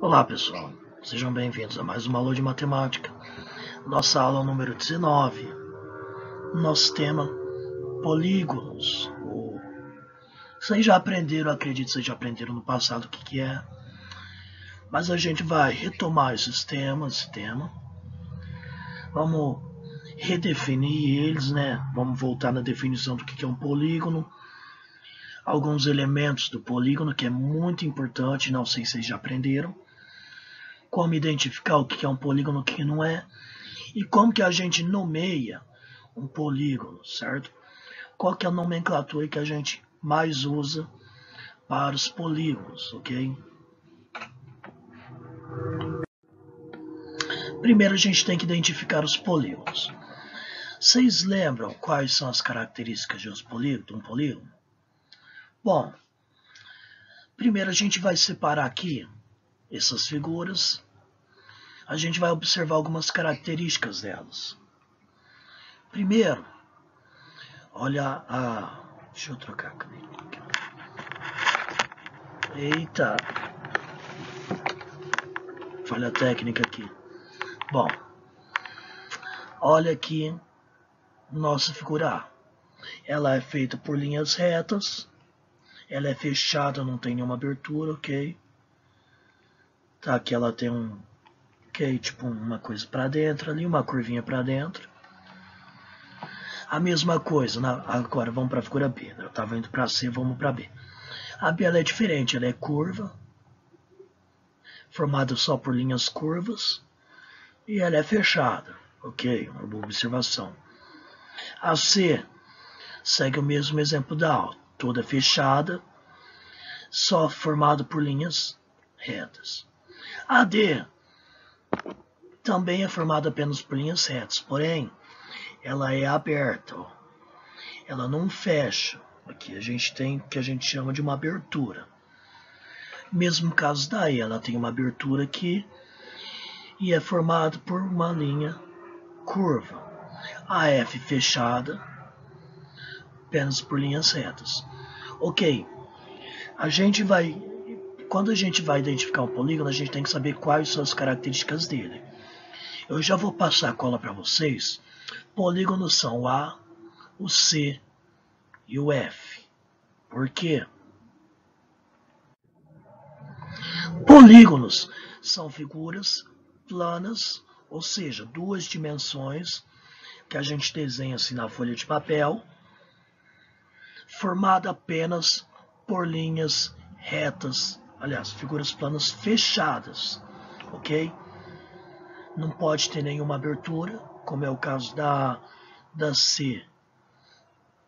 Olá pessoal, sejam bem-vindos a mais uma aula de matemática. Nossa aula número 19. Nosso tema polígonos. Vocês já aprenderam, acredito que vocês já aprenderam no passado o que, que é. Mas a gente vai retomar esses temas, esse tema. Vamos redefinir eles, né? Vamos voltar na definição do que, que é um polígono alguns elementos do polígono, que é muito importante, não sei se vocês já aprenderam. Como identificar o que é um polígono e o que não é. E como que a gente nomeia um polígono, certo? Qual que é a nomenclatura que a gente mais usa para os polígonos, ok? Primeiro a gente tem que identificar os polígonos. Vocês lembram quais são as características de um polígono? Bom, primeiro a gente vai separar aqui essas figuras. A gente vai observar algumas características delas. Primeiro, olha a... Deixa eu trocar a caneta. Eita! Falha técnica aqui. Bom, olha aqui nossa figura A. Ela é feita por linhas retas ela é fechada, não tem nenhuma abertura, ok. Aqui ela tem um, ok, tipo uma coisa para dentro ali, uma curvinha para dentro. A mesma coisa, na, agora vamos para a figura B, né? eu estava indo para C, vamos para B. A B é diferente, ela é curva, formada só por linhas curvas, e ela é fechada, ok, uma boa observação. A C segue o mesmo exemplo da A, toda fechada, só formado por linhas retas. A D também é formada apenas por linhas retas, porém, ela é aberta. Ela não fecha. Aqui a gente tem o que a gente chama de uma abertura. Mesmo caso da E, ela tem uma abertura aqui e é formada por uma linha curva. A F fechada apenas por linhas retas. Ok, a gente vai, quando a gente vai identificar um polígono, a gente tem que saber quais são as características dele. Eu já vou passar a cola para vocês. Polígonos são o A, o C e o F. Por quê? Polígonos são figuras planas, ou seja, duas dimensões que a gente desenha assim na folha de papel formada apenas por linhas retas, aliás, figuras planas fechadas, ok? Não pode ter nenhuma abertura, como é o caso da, da C,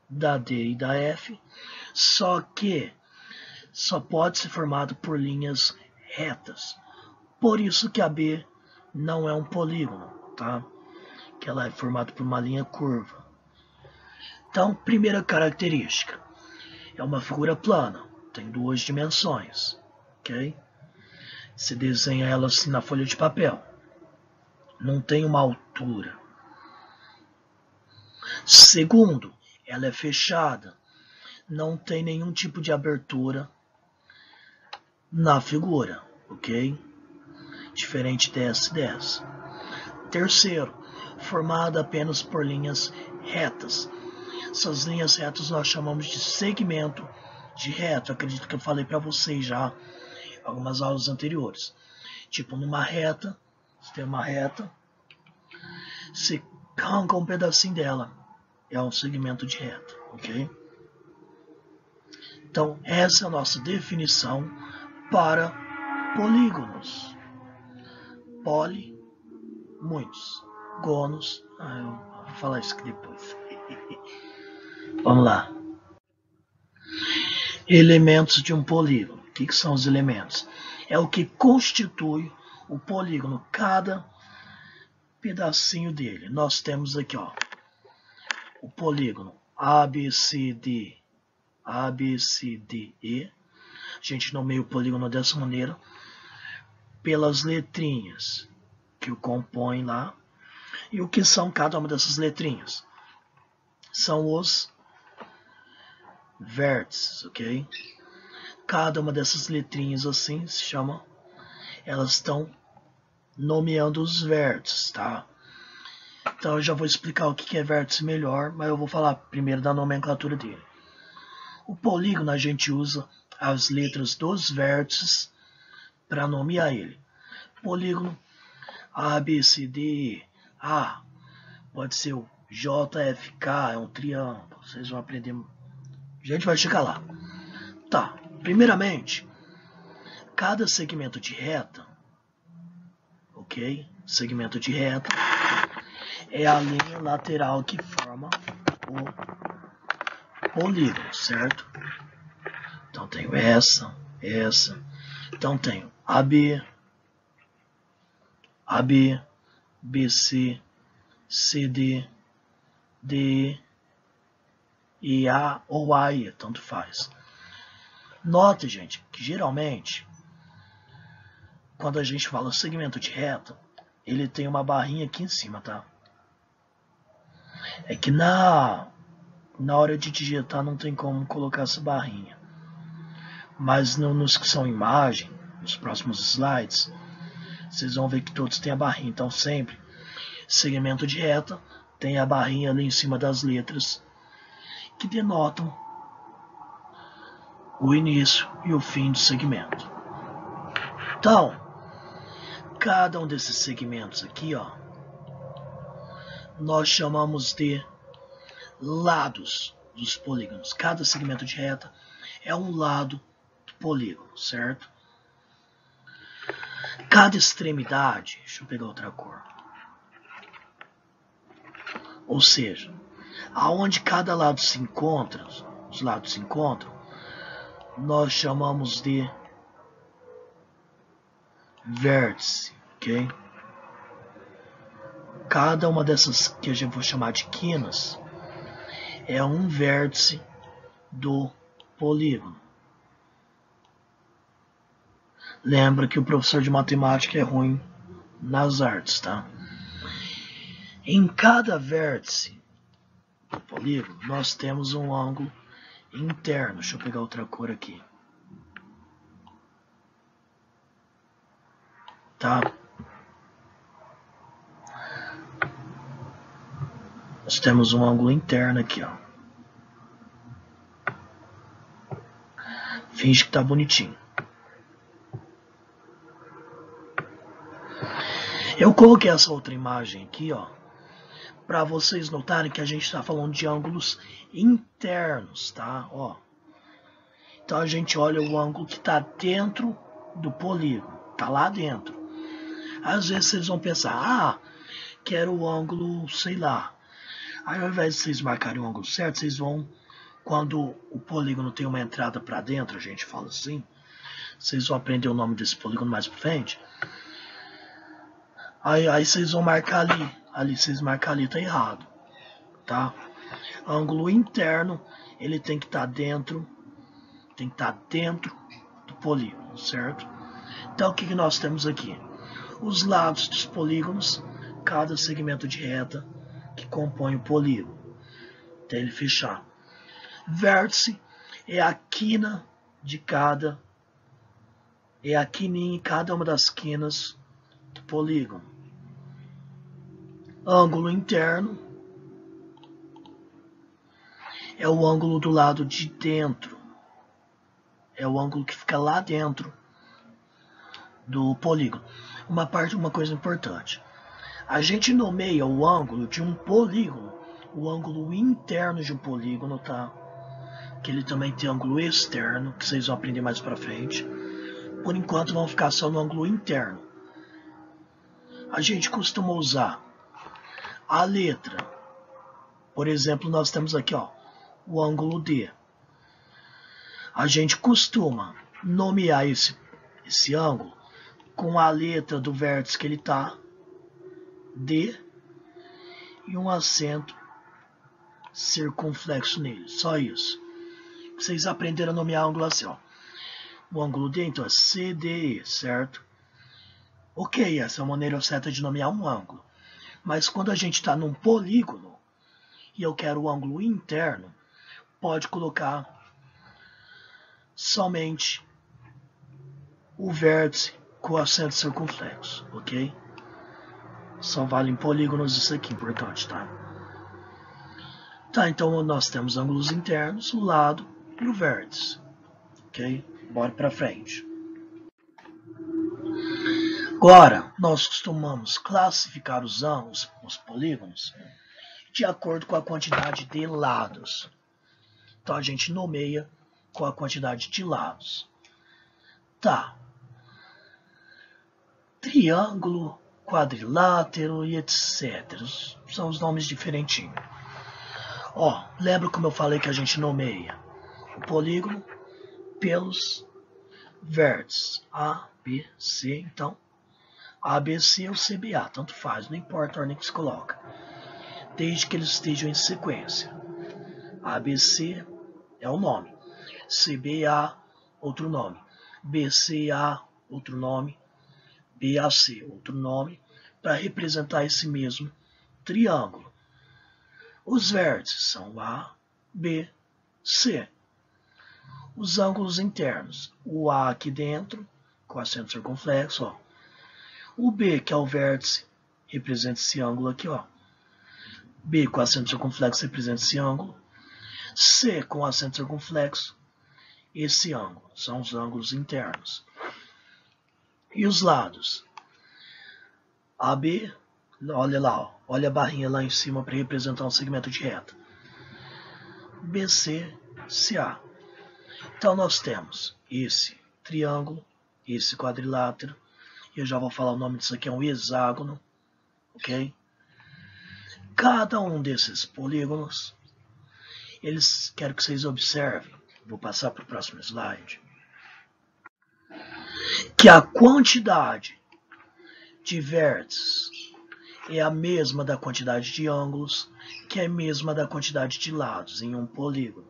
da D e da F, só que só pode ser formado por linhas retas. Por isso que a B não é um polígono, tá? Que ela é formada por uma linha curva. Então, primeira característica, é uma figura plana, tem duas dimensões, ok? Se desenha ela assim na folha de papel, não tem uma altura. Segundo, ela é fechada, não tem nenhum tipo de abertura na figura, ok? Diferente dessa e dessa. Terceiro, formada apenas por linhas retas, essas linhas retas nós chamamos de segmento de reto. Acredito que eu falei para vocês já algumas aulas anteriores. Tipo, numa reta, você tem uma reta, você arranca um pedacinho dela. É um segmento de reta, ok? Então, essa é a nossa definição para polígonos. Poli, muitos. Gonos, ah, eu vou falar isso aqui depois. Vamos lá. Elementos de um polígono. O que, que são os elementos? É o que constitui o polígono, cada pedacinho dele. Nós temos aqui ó, o polígono ABCD, ABCDE. A gente nomeia o polígono dessa maneira pelas letrinhas que o compõem lá. E o que são cada uma dessas letrinhas? São os vértices, ok? Cada uma dessas letrinhas assim se chama elas estão nomeando os vértices, tá? Então eu já vou explicar o que é vértice melhor, mas eu vou falar primeiro da nomenclatura dele. O polígono a gente usa as letras dos vértices para nomear ele. Polígono A, B, C, D, A. Pode ser o JFK, é um triângulo. Vocês vão aprender. A gente vai chegar lá. Tá. Primeiramente, cada segmento de reta, ok? Segmento de reta é a linha lateral que forma o polígono, certo? Então tenho essa, essa. Então tenho AB, AB, BC, CD, D, e A ou AE, tanto faz. Note, gente, que geralmente, quando a gente fala segmento de reta, ele tem uma barrinha aqui em cima, tá? É que na, na hora de digitar não tem como colocar essa barrinha. Mas no, nos que são imagem, nos próximos slides, vocês vão ver que todos têm a barrinha. Então sempre, segmento de reta, tem a barrinha ali em cima das letras que denotam o início e o fim do segmento. Então, cada um desses segmentos aqui, ó, nós chamamos de lados dos polígonos. Cada segmento de reta é um lado do polígono, certo? Cada extremidade, deixa eu pegar outra cor. Ou seja, aonde cada lado se encontra, os lados se encontram, nós chamamos de vértice, ok? Cada uma dessas que a gente vai chamar de quinas é um vértice do polígono. Lembra que o professor de matemática é ruim nas artes, tá? Em cada vértice do polígono, nós temos um ângulo interno. Deixa eu pegar outra cor aqui. Tá? Nós temos um ângulo interno aqui, ó. Finge que tá bonitinho. Eu coloquei essa outra imagem aqui, ó, para vocês notarem que a gente está falando de ângulos internos, tá? Ó. Então a gente olha o ângulo que está dentro do polígono, tá lá dentro. Às vezes vocês vão pensar, ah, quero o ângulo, sei lá, Aí ao invés de vocês marcarem o ângulo certo, vocês vão, quando o polígono tem uma entrada para dentro, a gente fala assim, vocês vão aprender o nome desse polígono mais para frente. Aí, aí vocês vão marcar ali, ali vocês marcar ali, tá errado, tá? Ângulo interno, ele tem que estar tá dentro, tem que estar tá dentro do polígono, certo? Então o que, que nós temos aqui? Os lados dos polígonos, cada segmento de reta que compõe o polígono, até ele fechar. Vértice é a quina de cada, é a quininha em cada uma das quinas do polígono. Ângulo interno é o ângulo do lado de dentro, é o ângulo que fica lá dentro do polígono. Uma parte, uma coisa importante. A gente nomeia o ângulo de um polígono, o ângulo interno de um polígono, tá? Que ele também tem ângulo externo, que vocês vão aprender mais pra frente. Por enquanto vamos ficar só no ângulo interno. A gente costuma usar a letra. Por exemplo, nós temos aqui ó, o ângulo D. A gente costuma nomear esse, esse ângulo com a letra do vértice que ele está D e um acento circunflexo nele. Só isso. Vocês aprenderam a nomear ângulo assim, ó. O ângulo D, então, é CDE, certo? Ok, essa é a maneira certa de nomear um ângulo. Mas quando a gente está num polígono e eu quero o ângulo interno, pode colocar somente o vértice com acento circunflexo, ok? Só vale em polígonos isso aqui, importante, tá? Tá, então nós temos ângulos internos, o lado e o vértice, ok? Bora para frente. Agora, nós costumamos classificar os ângulos, os polígonos, de acordo com a quantidade de lados. Então a gente nomeia com a quantidade de lados. Tá. Triângulo, quadrilátero e etc. São os nomes diferentinhos. Ó, lembra como eu falei que a gente nomeia o polígono pelos vértices A, B, C, então ABC ou CBA, tanto faz, não importa a ordem que se coloca, desde que eles estejam em sequência. ABC é o nome, CBA, outro nome, BCA, outro nome, BAC, outro nome, para representar esse mesmo triângulo. Os vértices são A, B, C. Os ângulos internos, o A aqui dentro, com acento circunflexo, ó. O B, que é o vértice, representa esse ângulo aqui, ó. B com acento circunflexo representa esse ângulo. C com acento circunflexo, esse ângulo. São os ângulos internos. E os lados? AB, olha lá, ó, olha a barrinha lá em cima para representar um segmento de reta. BC, CA. Então nós temos esse triângulo, esse quadrilátero, eu já vou falar o nome disso aqui, é um hexágono, ok? Cada um desses polígonos, eles quero que vocês observem, vou passar para o próximo slide, que a quantidade de vértices é a mesma da quantidade de ângulos, que é a mesma da quantidade de lados em um polígono.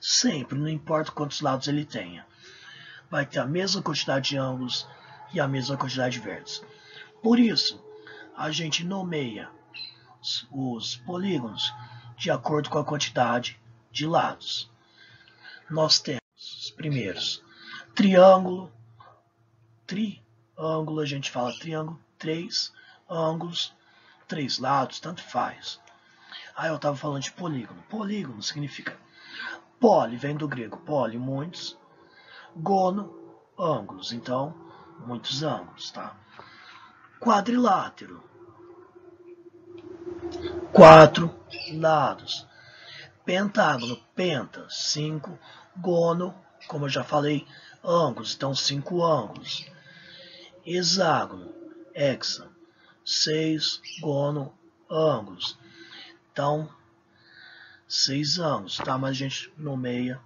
Sempre, não importa quantos lados ele tenha. Vai ter a mesma quantidade de ângulos, e a mesma quantidade de vértices. Por isso, a gente nomeia os polígonos de acordo com a quantidade de lados. Nós temos os primeiros triângulo, triângulo, a gente fala triângulo, três ângulos, três lados, tanto faz. Aí eu estava falando de polígono. Polígono significa poli, vem do grego poli, muitos, gono, ângulos. Então, muitos ângulos, tá? Quadrilátero. Quatro lados. Pentágono, penta, cinco. Gono, como eu já falei, ângulos, então cinco ângulos. Hexágono, hexa, seis. Gono, ângulos. Então, seis ângulos, tá? Mas a gente nomeia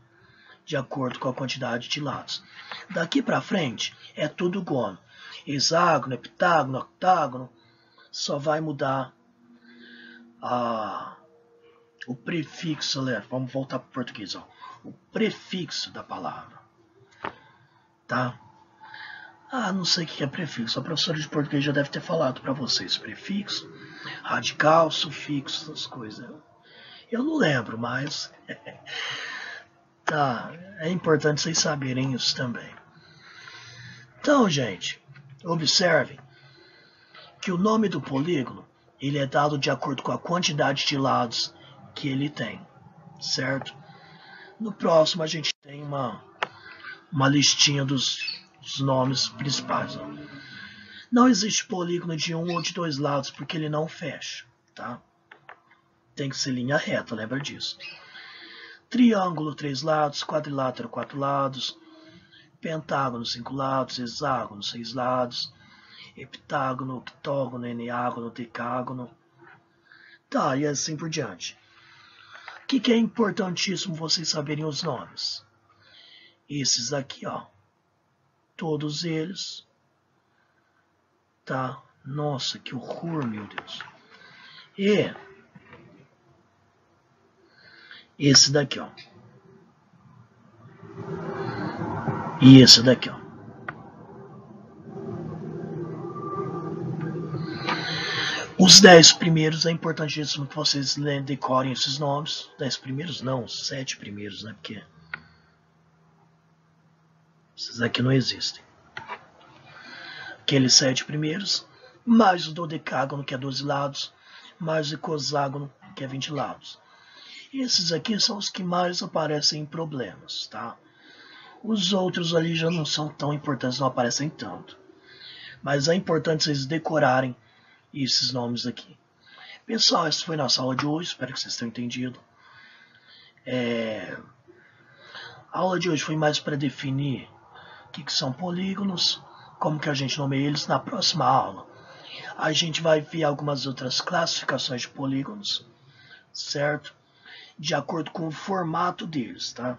de acordo com a quantidade de lados. Daqui para frente é tudo gono. Hexágono, heptágono, octágono, só vai mudar a, o prefixo, né? vamos voltar para o português, ó. o prefixo da palavra. Tá? Ah, não sei o que é prefixo. A professora de português já deve ter falado para vocês. Prefixo, radical, sufixo, essas coisas. Eu não lembro, mas Tá, é importante vocês saberem isso também. Então, gente, observem que o nome do polígono ele é dado de acordo com a quantidade de lados que ele tem, certo? No próximo a gente tem uma, uma listinha dos, dos nomes principais. Não existe polígono de um ou de dois lados porque ele não fecha, tá? Tem que ser linha reta, lembra disso triângulo, três lados, quadrilátero, quatro lados, pentágono, cinco lados, hexágono, seis lados, heptágono, octógono, eneágono, decágono, tá, e assim por diante. O que, que é importantíssimo vocês saberem os nomes? Esses aqui, ó, todos eles, tá? Nossa, que horror, meu Deus. E esse daqui, ó. E esse daqui, ó. Os dez primeiros é importantíssimo que vocês decorem esses nomes. Dez primeiros não, sete primeiros, né? Porque esses aqui não existem. aqueles sete primeiros, mais o dodecágono, que é 12 lados, mais o icoságono, que é 20 lados. Esses aqui são os que mais aparecem em problemas, tá? Os outros ali já não são tão importantes, não aparecem tanto. Mas é importante vocês decorarem esses nomes aqui. Pessoal, essa foi nossa aula de hoje, espero que vocês tenham entendido. É... A aula de hoje foi mais para definir o que, que são polígonos, como que a gente nomeia eles na próxima aula. A gente vai ver algumas outras classificações de polígonos, certo? De acordo com o formato deles, tá?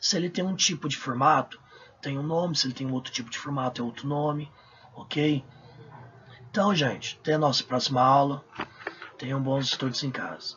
Se ele tem um tipo de formato, tem um nome. Se ele tem outro tipo de formato, é outro nome, ok? Então, gente, até a nossa próxima aula. Tenham bons estudos em casa.